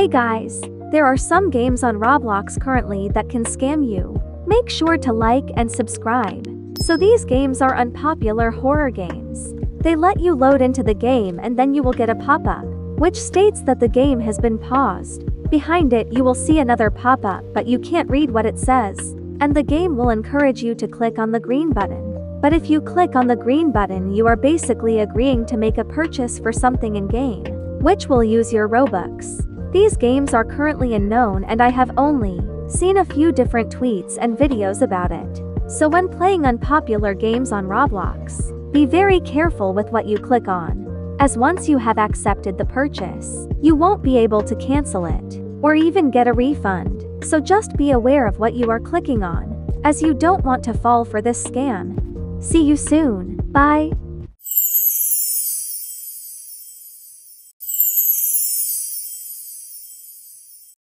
Hey guys, there are some games on Roblox currently that can scam you. Make sure to like and subscribe. So these games are unpopular horror games. They let you load into the game and then you will get a pop-up, which states that the game has been paused. Behind it you will see another pop-up but you can't read what it says, and the game will encourage you to click on the green button. But if you click on the green button you are basically agreeing to make a purchase for something in-game, which will use your Robux. These games are currently unknown and I have only seen a few different tweets and videos about it. So when playing unpopular games on Roblox, be very careful with what you click on, as once you have accepted the purchase, you won't be able to cancel it, or even get a refund, so just be aware of what you are clicking on, as you don't want to fall for this scam. See you soon, bye.